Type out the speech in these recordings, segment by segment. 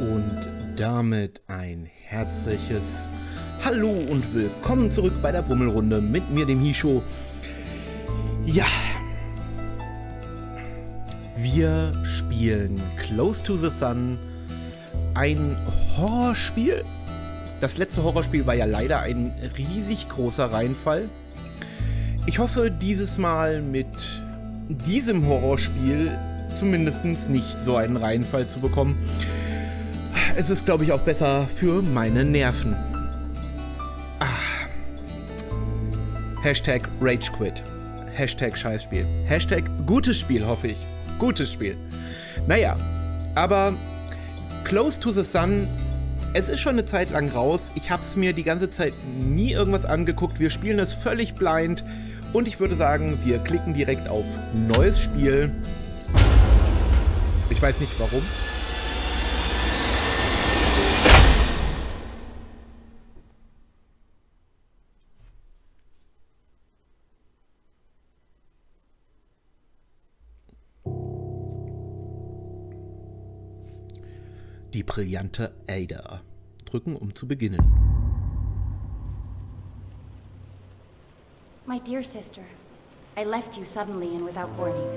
Und damit ein herzliches Hallo und willkommen zurück bei der Bummelrunde mit mir, dem Hisho. Ja, wir spielen Close to the Sun, ein Horrorspiel. Das letzte Horrorspiel war ja leider ein riesig großer Reinfall. Ich hoffe, dieses Mal mit diesem Horrorspiel zumindest nicht so einen Reinfall zu bekommen. Es ist, glaube ich, auch besser für meine Nerven. Ah. Hashtag RageQuit. Hashtag Scheißspiel. Hashtag gutes Spiel, hoffe ich. Gutes Spiel. Naja, aber Close to the Sun, es ist schon eine Zeit lang raus. Ich habe es mir die ganze Zeit nie irgendwas angeguckt. Wir spielen es völlig blind. Und ich würde sagen, wir klicken direkt auf Neues Spiel. Ich weiß nicht warum. Die brillante Ada. Drücken, um zu beginnen. My dear sister, I left you suddenly and without warning.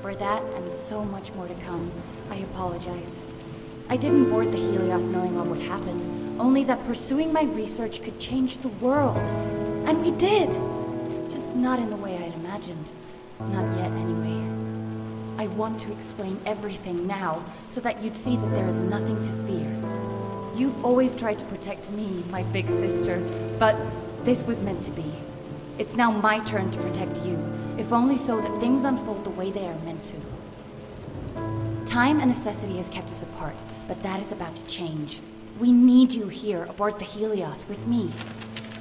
For that and so much more to come, I apologize. I didn't board the Helios knowing what would happen, only that pursuing my research could change the world. And we did! Just not in the way I'd imagined. Not yet, anyway. I want to explain everything now, so that you'd see that there is nothing to fear. You've always tried to protect me, my big sister, but this was meant to be. It's now my turn to protect you, if only so that things unfold the way they are meant to. Time and necessity has kept us apart, but that is about to change. We need you here aboard the Helios with me.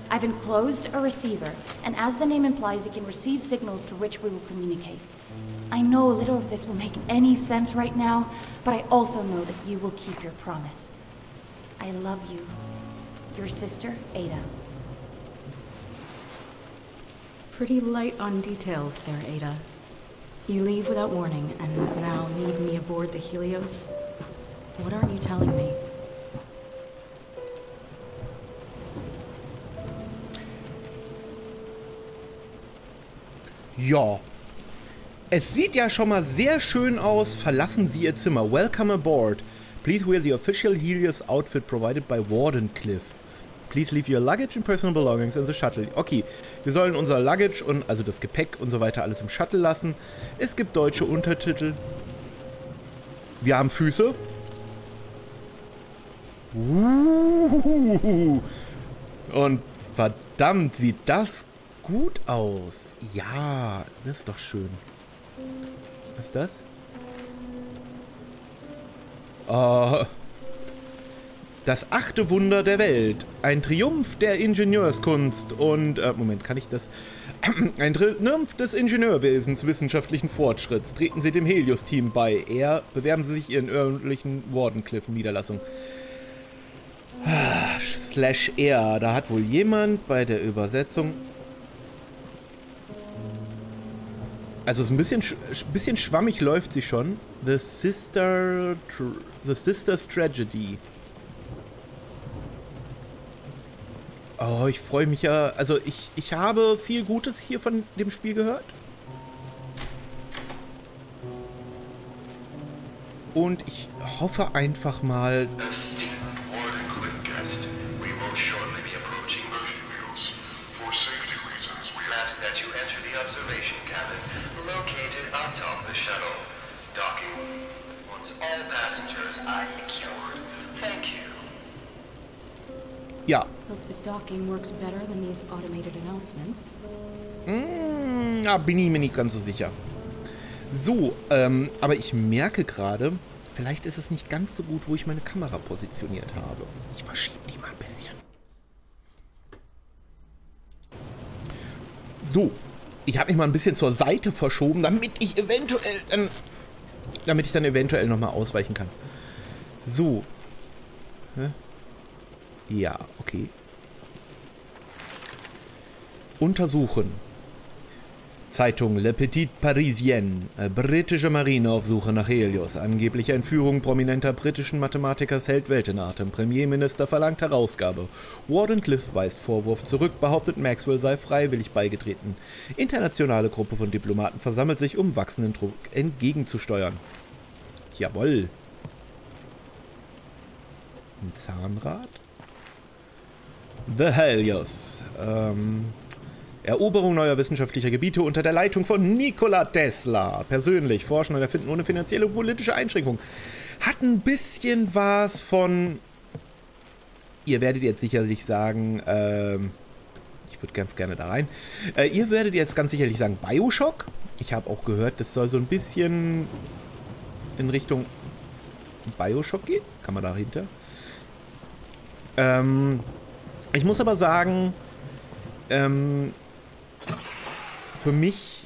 I've enclosed a receiver, and as the name implies, it can receive signals through which we will communicate. I know a little of this will make any sense right now, but I also know that you will keep your promise. I love you. Your sister, Ada. Pretty light on details there, Ada. You leave without warning and now need me aboard the Helios? What aren't you telling me? Ja. Es sieht ja schon mal sehr schön aus. Verlassen Sie Ihr Zimmer. Welcome aboard. Please wear the official Helios outfit provided by Wardenclyffe. Please leave your luggage and personal belongings in the shuttle. Okay, wir sollen unser Luggage und also das Gepäck und so weiter alles im Shuttle lassen. Es gibt deutsche Untertitel. Wir haben Füße. Uh, und verdammt, sieht das gut aus. Ja, das ist doch schön. Was ist das? Oh, das achte Wunder der Welt. Ein Triumph der Ingenieurskunst und... Äh, Moment, kann ich das... Ein Triumph des Ingenieurwesens wissenschaftlichen Fortschritts. Treten Sie dem Helios-Team bei. Er bewerben Sie sich Ihren örtlichen Wardenclyffe-Niederlassung. Ah, slash R. Da hat wohl jemand bei der Übersetzung... Also ist ein bisschen, bisschen schwammig läuft sie schon. The Sister... The Sister's Tragedy. Oh, ich freue mich ja. Also ich, ich habe viel Gutes hier von dem Spiel gehört. Und ich hoffe einfach mal... Ja. Hope the docking works better than these automated announcements. Mm, da bin ich mir nicht ganz so sicher. So, ähm, aber ich merke gerade, vielleicht ist es nicht ganz so gut, wo ich meine Kamera positioniert habe. Ich verschiebe die mal ein bisschen. So, ich habe mich mal ein bisschen zur Seite verschoben, damit ich eventuell dann, damit ich dann eventuell nochmal ausweichen kann. So. Ja, okay. Untersuchen. Zeitung Le Petit Parisien. Äh, britische Marine auf Suche nach Helios. Angebliche Entführung prominenter britischen Mathematikers hält Welt in Atem. Premierminister verlangt Herausgabe. Warden Cliff weist Vorwurf zurück, behauptet Maxwell sei freiwillig beigetreten. Internationale Gruppe von Diplomaten versammelt sich, um wachsenden Druck entgegenzusteuern. Jawoll. Ein Zahnrad? The Helios. Ähm, Eroberung neuer wissenschaftlicher Gebiete unter der Leitung von Nikola Tesla. Persönlich forschen und erfinden ohne finanzielle und politische Einschränkungen. Hat ein bisschen was von. Ihr werdet jetzt sicherlich sagen, ähm, ich würde ganz gerne da rein. Äh, ihr werdet jetzt ganz sicherlich sagen Bioshock. Ich habe auch gehört, das soll so ein bisschen in Richtung Bioshock gehen. Kann man dahinter? Ähm, ich muss aber sagen, ähm, für mich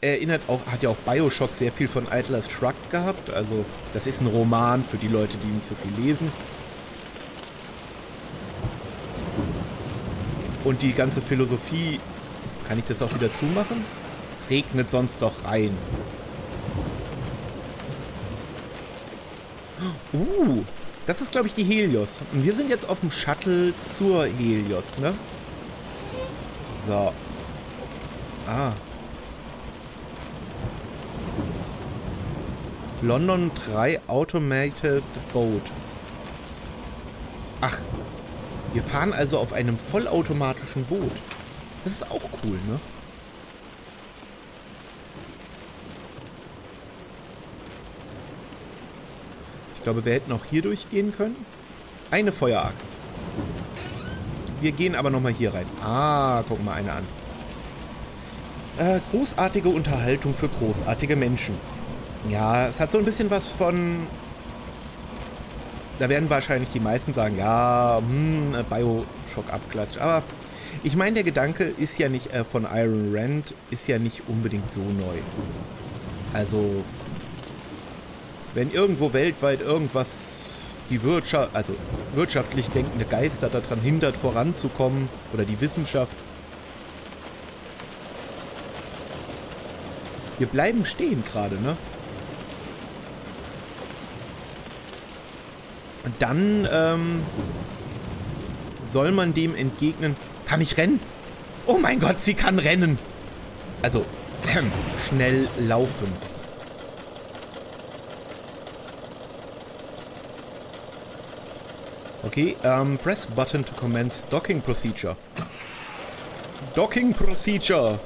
erinnert auch, hat ja auch Bioshock sehr viel von Atlas Shrugged gehabt. Also, das ist ein Roman für die Leute, die nicht so viel lesen. Und die ganze Philosophie, kann ich das auch wieder zumachen? Es regnet sonst doch rein. Uh, das ist, glaube ich, die Helios. Und wir sind jetzt auf dem Shuttle zur Helios, ne? So. Ah. London 3 Automated Boat. Ach, wir fahren also auf einem vollautomatischen Boot. Das ist auch cool, ne? Ich glaube, wir hätten auch hier durchgehen können. Eine Feueraxt. Wir gehen aber nochmal hier rein. Ah, guck mal eine an. Äh, großartige Unterhaltung für großartige Menschen. Ja, es hat so ein bisschen was von... Da werden wahrscheinlich die meisten sagen, ja, hm, Bioshock-Abklatsch. Aber ich meine, der Gedanke ist ja nicht äh, von Iron Rand, ist ja nicht unbedingt so neu. Also, wenn irgendwo weltweit irgendwas die Wirtschaft, also wirtschaftlich denkende Geister daran hindert, voranzukommen, oder die Wissenschaft, Wir bleiben stehen gerade, ne? Und dann ähm, soll man dem entgegnen, kann ich rennen? Oh mein Gott, sie kann rennen. Also, äh, schnell laufen. Okay, um, press button to commence docking procedure. Docking procedure.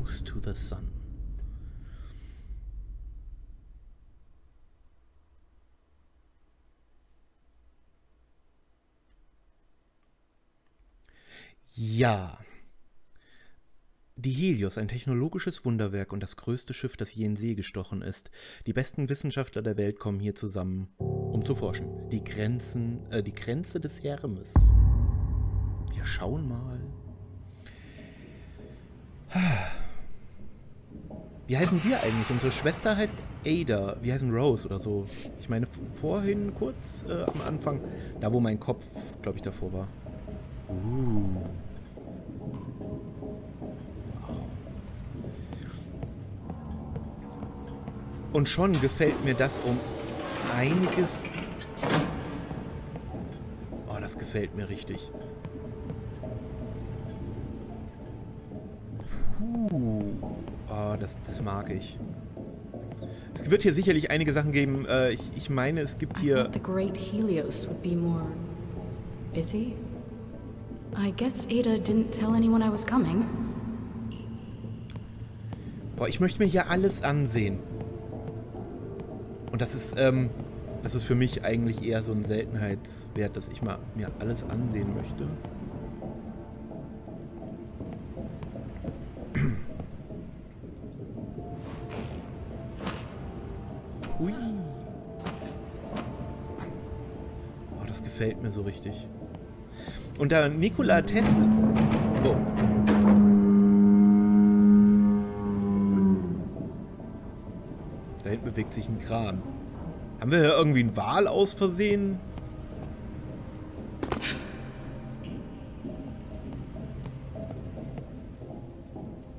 Close to the sun. Ja. Die Helios, ein technologisches Wunderwerk und das größte Schiff, das je in See gestochen ist. Die besten Wissenschaftler der Welt kommen hier zusammen, um zu forschen. Die Grenzen, äh, die Grenze des Hermes. Wir schauen mal. Wie heißen wir eigentlich? Unsere Schwester heißt Ada. Wir heißen Rose oder so. Ich meine, vorhin kurz äh, am Anfang, da wo mein Kopf, glaube ich, davor war. Uh. Und schon gefällt mir das um einiges... Oh, das gefällt mir richtig. Puh. Oh, das, das mag ich. Es wird hier sicherlich einige Sachen geben. Äh, ich, ich meine, es gibt hier... the Great Helios would be more... busy? I guess Ada didn't tell anyone I was coming. Boah, ich möchte mir hier alles ansehen. Und das ist, ähm, das ist für mich eigentlich eher so ein Seltenheitswert, dass ich mal mir alles ansehen möchte. So richtig. Und da Nikola Tesla... Oh. Da hinten bewegt sich ein Kran. Haben wir hier irgendwie einen Wal aus Versehen?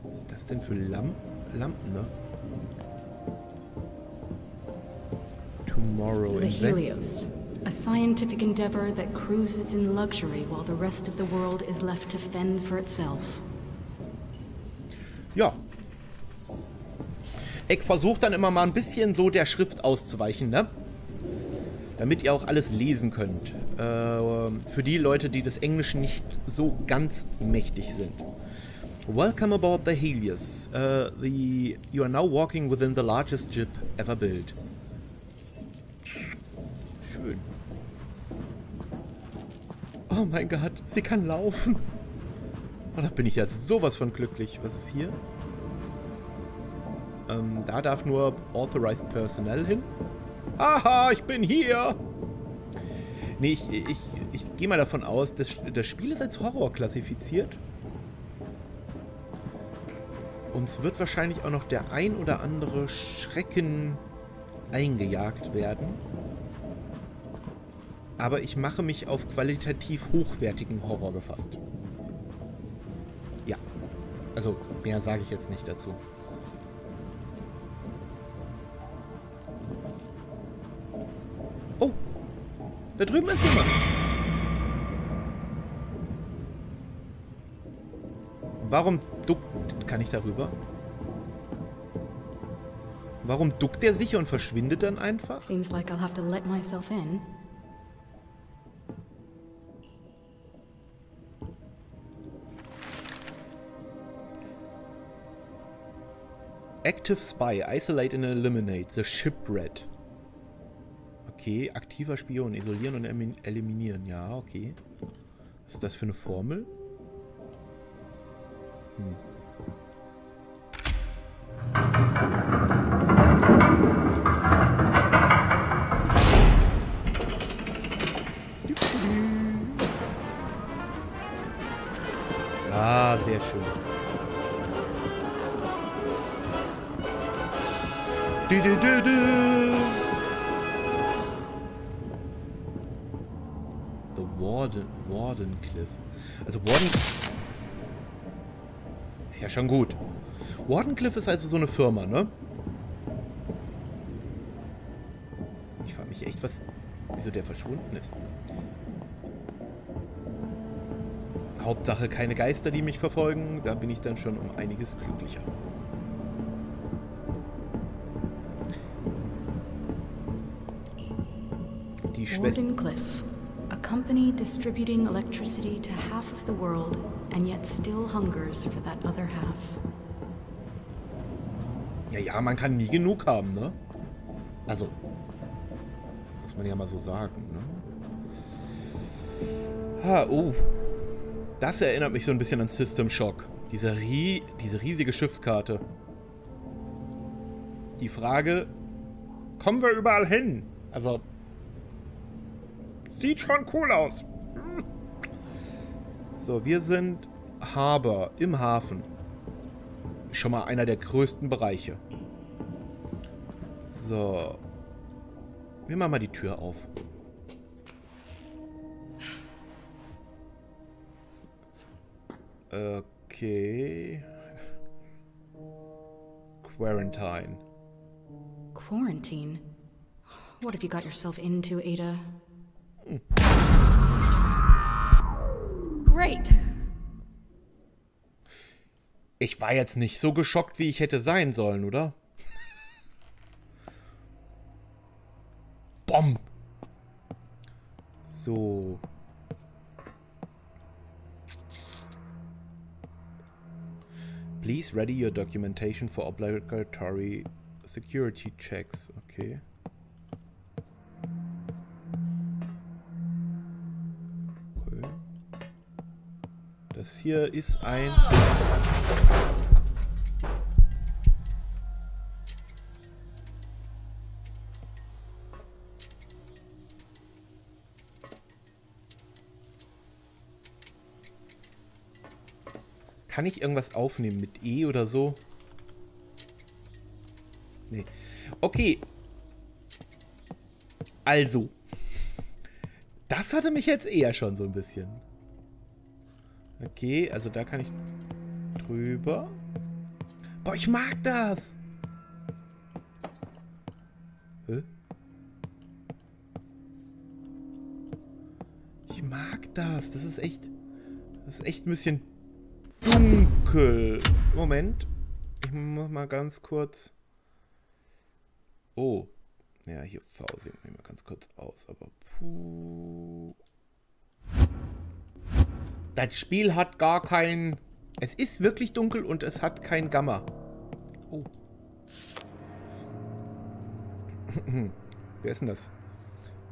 Was ist das denn für Lamp Lampen, ne? Tomorrow The Helios. A scientific endeavor that cruises in luxury while the rest of the world is left to fend for itself. Ja, Eck versucht dann immer mal ein bisschen so der Schrift auszuweichen, ne? Damit ihr auch alles lesen könnt. Äh, für die Leute, die des Englischen nicht so ganz mächtig sind. Welcome aboard the Helios. Uh, the, you are now walking within the largest ship ever built. Schön. Oh mein Gott, sie kann laufen. Oh, da bin ich ja sowas von glücklich. Was ist hier? Ähm, da darf nur Authorized Personnel hin. Haha, ich bin hier! Nee, ich, ich, ich gehe mal davon aus, das, das Spiel ist als Horror klassifiziert. Uns wird wahrscheinlich auch noch der ein oder andere Schrecken eingejagt werden. Aber ich mache mich auf qualitativ hochwertigen Horror gefasst. Ja. Also, mehr sage ich jetzt nicht dazu. Da drüben ist jemand. Warum duckt... Kann ich darüber? Warum duckt er sich und verschwindet dann einfach? Seems like I'll have to let myself in. Active Spy, Isolate and Eliminate, the Shipwreck. Okay, aktiver Spion, isolieren und eliminieren. Ja, okay. Was ist das für eine Formel? Hm. Also Warden... Ist ja schon gut. Wardencliff ist also so eine Firma, ne? Ich frage mich echt, was... Wieso der verschwunden ist. Hauptsache keine Geister, die mich verfolgen. Da bin ich dann schon um einiges glücklicher. Die Schwester company distributing electricity to half of the world and yet still hungers for that other half. Ja, ja, man kann nie genug haben, ne? Also, muss man ja mal so sagen, ne? Ha, oh. Das erinnert mich so ein bisschen an System Shock. Diese, rie diese riesige Schiffskarte. Die Frage, kommen wir überall hin? Also, sieht schon cool aus. So, wir sind Harbor im Hafen. Schon mal einer der größten Bereiche. So. Wir machen mal die Tür auf. Okay. Quarantine. Quarantine? What have you got yourself into, Ada? Great! Ich war jetzt nicht so geschockt, wie ich hätte sein sollen, oder? Bomb! So. Please ready your documentation for obligatory security checks. Okay. Das hier ist ein... Kann ich irgendwas aufnehmen mit E oder so? Nee. Okay. Also. Das hatte mich jetzt eher schon so ein bisschen. Okay, also da kann ich drüber. Boah, ich mag das. Hä? Ich mag das. Das ist echt... Das ist echt ein bisschen dunkel. Moment. Ich mach mal ganz kurz... Oh. Ja, hier V sehen wir mal ganz kurz aus. Aber puh. Das Spiel hat gar kein... Es ist wirklich dunkel und es hat kein Gamma. Oh. Wer ist denn das?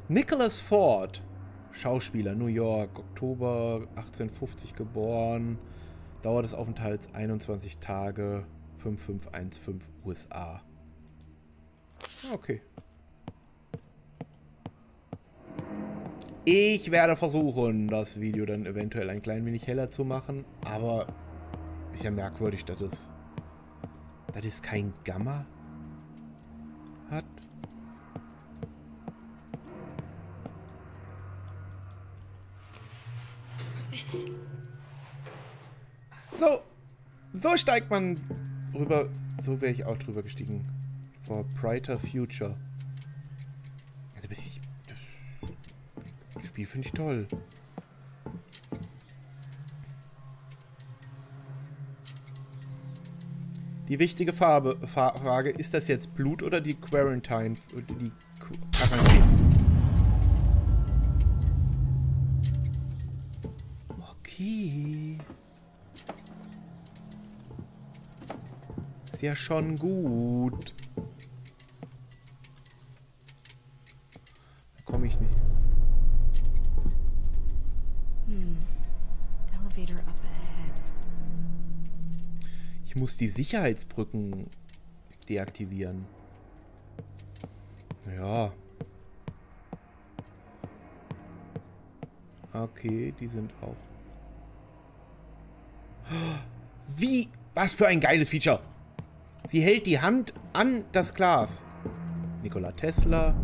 Nicholas Ford. Schauspieler, New York, Oktober 1850 geboren. Dauer des Aufenthalts 21 Tage, 5515 USA. Okay. Ich werde versuchen, das Video dann eventuell ein klein wenig heller zu machen, aber ist ja merkwürdig, dass es, dass es kein Gamma hat. So, so steigt man rüber. So wäre ich auch drüber gestiegen. For Brighter Future. Spiel finde ich toll. Die wichtige Farbe, Fa Frage, ist das jetzt Blut oder die Quarantine? Die Quarantäne? Okay. Ist ja schon gut. Da komme ich nicht. Hmm. Elevator up ahead. Ich muss die Sicherheitsbrücken deaktivieren. Ja. Okay, die sind auch. Wie? Was für ein geiles Feature. Sie hält die Hand an das Glas. Nikola Tesla.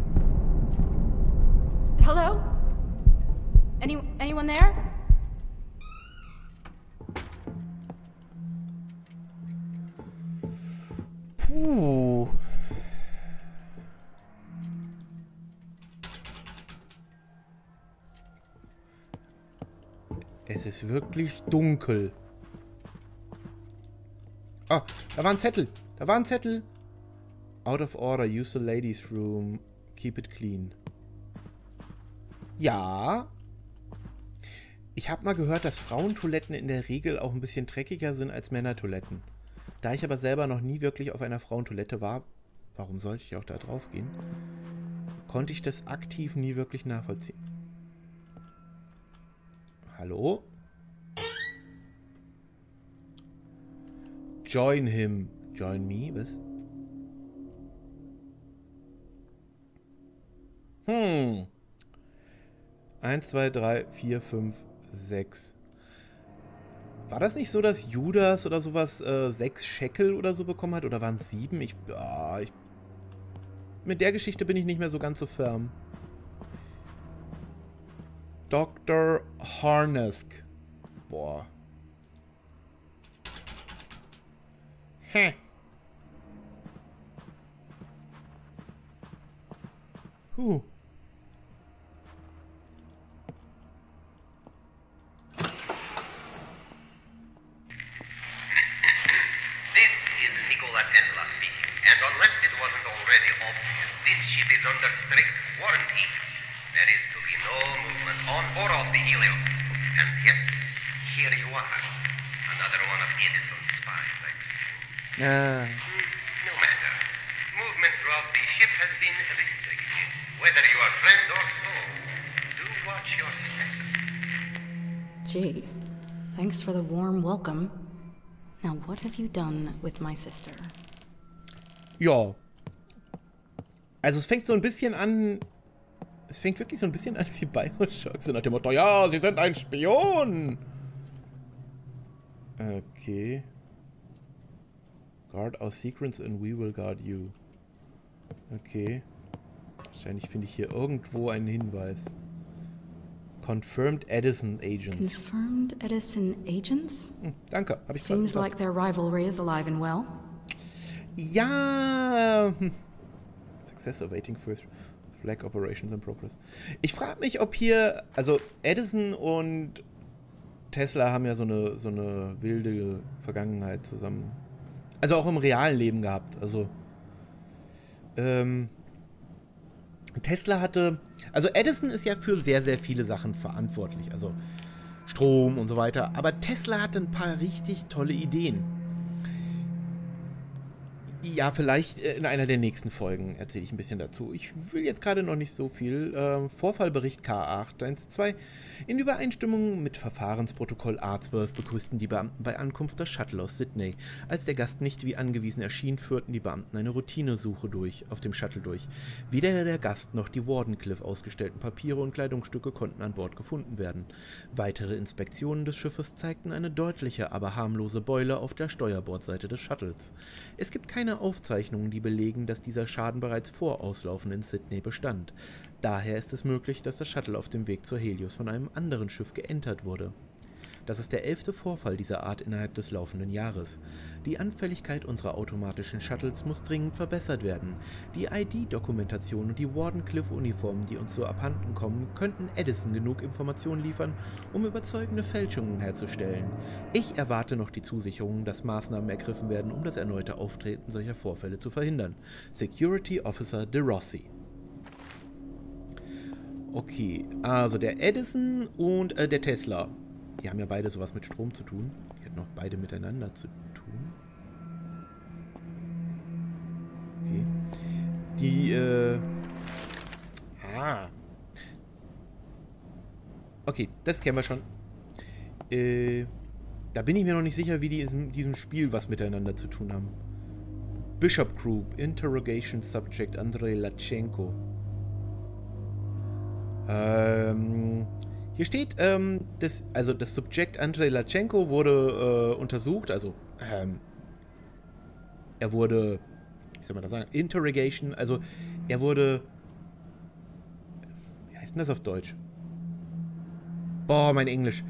Ist wirklich dunkel. Ah, da war ein Zettel. Da war ein Zettel. Out of order. Use the ladies room. Keep it clean. Ja. Ich habe mal gehört, dass Frauentoiletten in der Regel auch ein bisschen dreckiger sind als Männertoiletten. Da ich aber selber noch nie wirklich auf einer Frauentoilette war, warum sollte ich auch da drauf gehen, konnte ich das aktiv nie wirklich nachvollziehen. Hallo? Join him. Join me? Was? Hm. 1, 2, 3, 4, 5, 6. War das nicht so, dass Judas oder sowas äh, sechs Shekel oder so bekommen hat? Oder waren es sieben? Ich, ah, ich. Mit der Geschichte bin ich nicht mehr so ganz so firm. Dr. Harnesk. Boah. Hä. Huh. under strict quarantine. There is to be no movement on or off the Helios. And yet, here you are. Another one of Edison's spies, I think. Uh. No matter. Movement throughout the ship has been restricted. Whether you are friend or foe, do watch your step. Gee, thanks for the warm welcome. Now, what have you done with my sister? Ja, Also es fängt so ein bisschen an. Es fängt wirklich so ein bisschen an wie Bioshock. So nach dem Motto, ja, sie sind ein Spion. Okay. Guard our secrets and we will guard you. Okay. Wahrscheinlich finde ich hier irgendwo einen Hinweis. Confirmed Edison Agents. Confirmed Edison Agents? Hm, danke, habe ich Seems like their rivalry is alive and well. Ja, hm. Success awaiting first flag operations in progress. Ich frage mich, ob hier, also Edison und Tesla haben ja so eine, so eine wilde Vergangenheit zusammen. Also auch im realen Leben gehabt. Also ähm, Tesla hatte, also Edison ist ja für sehr, sehr viele Sachen verantwortlich. Also Strom und so weiter. Aber Tesla hatte ein paar richtig tolle Ideen. Ja, vielleicht äh, in einer der nächsten Folgen erzähle ich ein bisschen dazu. Ich will jetzt gerade noch nicht so viel. Äh, Vorfallbericht K812. In Übereinstimmung mit Verfahrensprotokoll A12 begrüßten die Beamten bei Ankunft das Shuttle aus Sydney. Als der Gast nicht wie angewiesen erschien, führten die Beamten eine Routinesuche durch, auf dem Shuttle durch. Weder der Gast noch die Wardenclyffe ausgestellten Papiere und Kleidungsstücke konnten an Bord gefunden werden. Weitere Inspektionen des Schiffes zeigten eine deutliche, aber harmlose Beule auf der Steuerbordseite des Shuttles. Es gibt keine Aufzeichnungen, die belegen, dass dieser Schaden bereits vor Auslaufen in Sydney bestand. Daher ist es möglich, dass das Shuttle auf dem Weg zur Helios von einem anderen Schiff geentert wurde. Das ist der elfte Vorfall dieser Art innerhalb des laufenden Jahres. Die Anfälligkeit unserer automatischen Shuttles muss dringend verbessert werden. Die ID-Dokumentation und die Wardenclyffe-Uniformen, die uns so abhanden kommen, könnten Edison genug Informationen liefern, um überzeugende Fälschungen herzustellen. Ich erwarte noch die Zusicherung, dass Maßnahmen ergriffen werden, um das erneute Auftreten solcher Vorfälle zu verhindern. Security Officer De Rossi. Okay, also der Edison und äh, der Tesla. Die haben ja beide sowas mit Strom zu tun. Die hätten auch beide miteinander zu tun. Okay. Die, äh... Ah. Okay, das kennen wir schon. Äh... Da bin ich mir noch nicht sicher, wie die in diesem Spiel was miteinander zu tun haben. Bishop Group, Interrogation Subject Andrei Lachenko. Ähm, hier steht, ähm, das, also das Subjekt Andrei Lachenko wurde äh, untersucht, also ähm, er wurde, wie soll man das sagen, Interrogation, also er wurde, wie heißt denn das auf Deutsch? Boah, mein Englisch.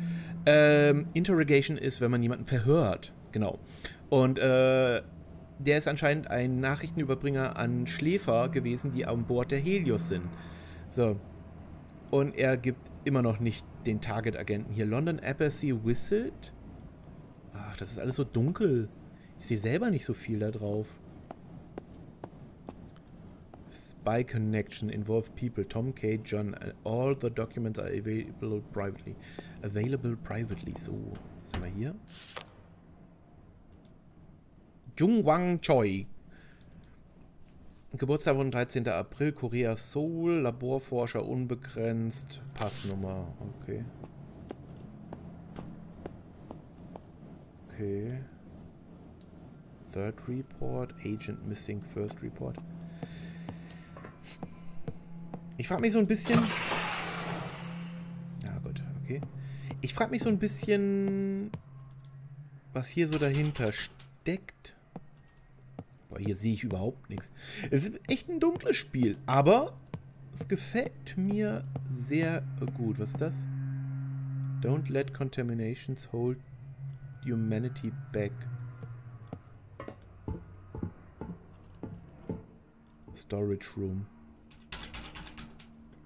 Ähm, Interrogation ist, wenn man jemanden verhört, genau. Und äh, der ist anscheinend ein Nachrichtenüberbringer an Schläfer gewesen, die an Bord der Helios sind. So. Und er gibt immer noch nicht den Target-Agenten hier. London Embassy Wizard? Ach, das ist alles so dunkel. Ich sehe selber nicht so viel da drauf. Spy Connection, involve people, Tom K. John. All the documents are available privately. Available privately. So, haben wir hier? Jung Wang Choi. Geburtstag wurde 13. April, Korea Seoul, Laborforscher unbegrenzt, Passnummer, okay. Okay. Third Report. Agent Missing First Report. Ich frage mich so ein bisschen... Ja gut, okay. Ich frage mich so ein bisschen, was hier so dahinter steckt. Boah, hier sehe ich überhaupt nichts. Es ist echt ein dunkles Spiel, aber es gefällt mir sehr gut. Was ist das? Don't let contaminations hold humanity back. Storage room.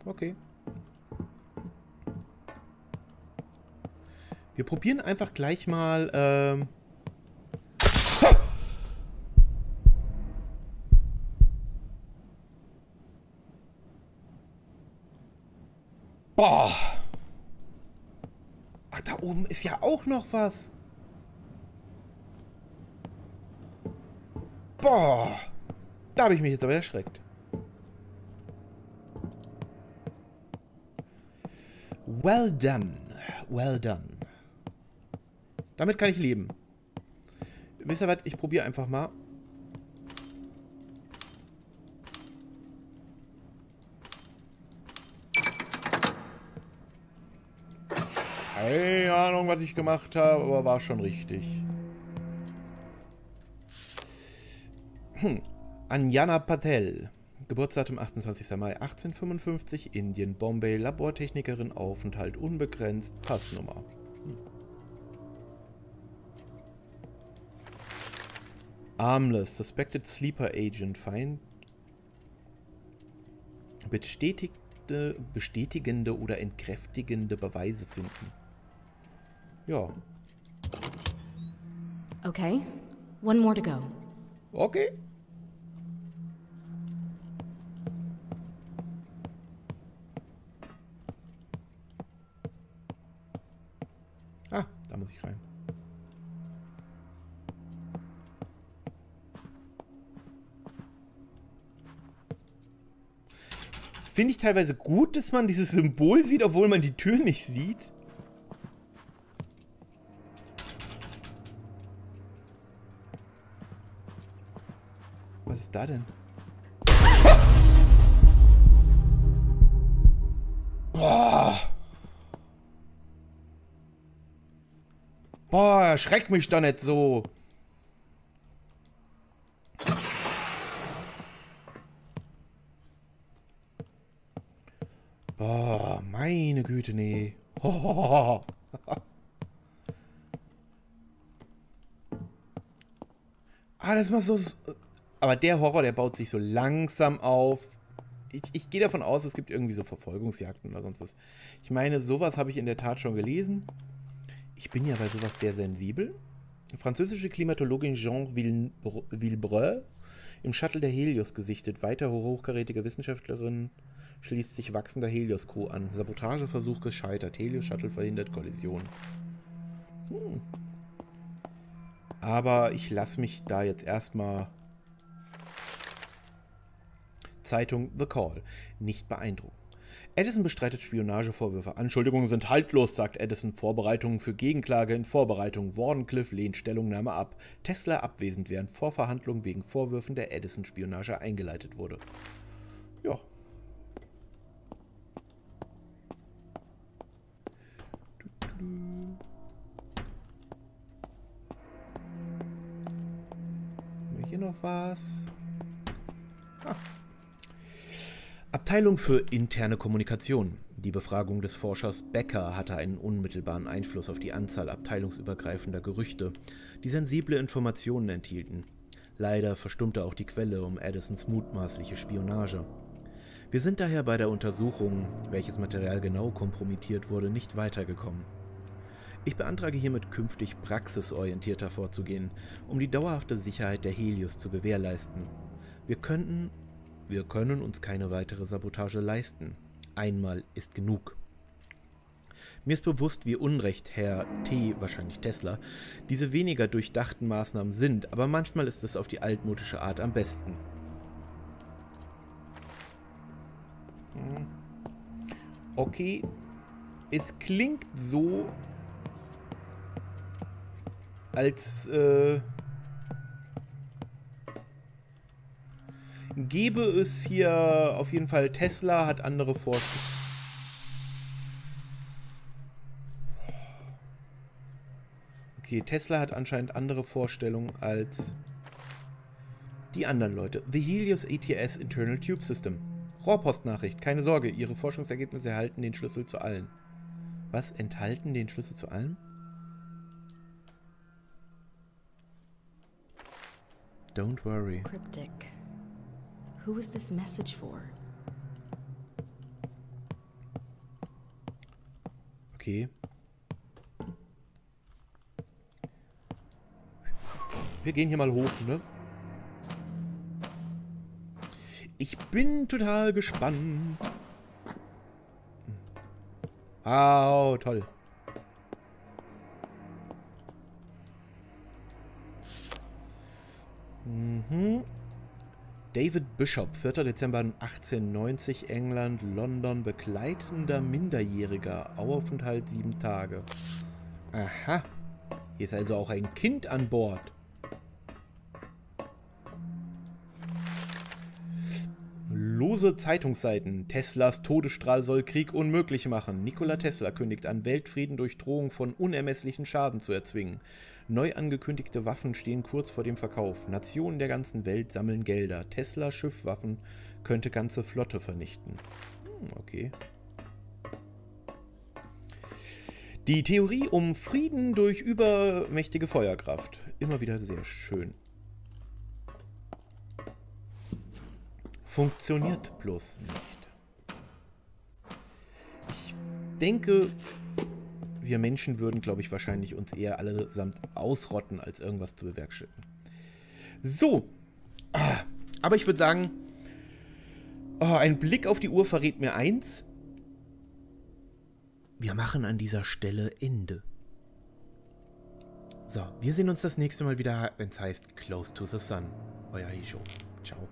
Okay. Wir probieren einfach gleich mal. Ähm Boah. Ach, da oben ist ja auch noch was. Boah. Da habe ich mich jetzt aber erschreckt. Well done. Well done. Damit kann ich leben. Wisst ihr was? Ich probiere einfach mal. Keine Ahnung, was ich gemacht habe, aber war schon richtig. Hm. Anjana Patel. Geburtsdatum 28. Mai 1855, Indien, Bombay, Labortechnikerin, Aufenthalt unbegrenzt, Passnummer. Hm. Armless, Suspected Sleeper Agent, Feind. Bestätigte, bestätigende oder entkräftigende Beweise finden. Ja. Okay, one more to go. Okay. Ah, da muss ich rein. Finde ich teilweise gut, dass man dieses Symbol sieht, obwohl man die Tür nicht sieht. Ist da denn? Boah. Boah, erschreck mich doch nicht so. Boah, meine Güte, nee. Ah, das ist mal so... Aber der Horror, der baut sich so langsam auf. Ich, ich gehe davon aus, es gibt irgendwie so Verfolgungsjagden oder sonst was. Ich meine, sowas habe ich in der Tat schon gelesen. Ich bin ja bei sowas sehr sensibel. Französische Klimatologin Jean Villebreu im Shuttle der Helios gesichtet. Weitere hochkarätige Wissenschaftlerin schließt sich wachsender Helios-Crew an. Sabotageversuch gescheitert. Helios-Shuttle verhindert Kollision. Hm. Aber ich lasse mich da jetzt erstmal Zeitung The Call nicht beeindrucken. Edison bestreitet Spionagevorwürfe. Anschuldigungen sind haltlos, sagt Edison. Vorbereitungen für Gegenklage in Vorbereitung. Wardenclyffe lehnt Stellungnahme ab. Tesla abwesend, während Vorverhandlungen wegen Vorwürfen der Edison-Spionage eingeleitet wurde. Ja. Haben wir hier noch was? Ah. Abteilung für interne Kommunikation. Die Befragung des Forschers Becker hatte einen unmittelbaren Einfluss auf die Anzahl abteilungsübergreifender Gerüchte, die sensible Informationen enthielten. Leider verstummte auch die Quelle um Addisons mutmaßliche Spionage. Wir sind daher bei der Untersuchung, welches Material genau kompromittiert wurde, nicht weitergekommen. Ich beantrage hiermit künftig praxisorientierter vorzugehen, um die dauerhafte Sicherheit der Helios zu gewährleisten. Wir könnten wir können uns keine weitere Sabotage leisten. Einmal ist genug. Mir ist bewusst, wie unrecht Herr T., wahrscheinlich Tesla, diese weniger durchdachten Maßnahmen sind, aber manchmal ist es auf die altmodische Art am besten. Okay, es klingt so, als äh, gäbe es hier auf jeden Fall Tesla, hat andere Vorstellungen. Okay, Tesla hat anscheinend andere Vorstellungen als die anderen Leute. The Helios ATS Internal Tube System. Rohrpostnachricht. Keine Sorge, Ihre Forschungsergebnisse erhalten den Schlüssel zu allen. Was enthalten den Schlüssel zu allem? Don't worry. Cryptic. Who is this message for? Okay. Wir gehen hier mal hoch, ne? Ich bin total gespannt. Wow, toll. Mhm. David Bishop, 4. Dezember 1890, England, London, begleitender Minderjähriger, Aufenthalt sieben Tage. Aha. Hier ist also auch ein Kind an Bord. Lose Zeitungsseiten. Teslas Todesstrahl soll Krieg unmöglich machen. Nikola Tesla kündigt an, Weltfrieden durch Drohung von unermesslichen Schaden zu erzwingen. Neu angekündigte Waffen stehen kurz vor dem Verkauf. Nationen der ganzen Welt sammeln Gelder. Tesla Schiffwaffen könnte ganze Flotte vernichten. Hm, okay. Die Theorie um Frieden durch übermächtige Feuerkraft. Immer wieder sehr schön. Funktioniert bloß nicht. Ich denke, wir Menschen würden, glaube ich, wahrscheinlich uns eher allesamt ausrotten, als irgendwas zu bewerkstelligen. So. Ah, aber ich würde sagen, oh, ein Blick auf die Uhr verrät mir eins. Wir machen an dieser Stelle Ende. So, wir sehen uns das nächste Mal wieder, wenn es heißt Close to the Sun. Euer Hisho. Ciao.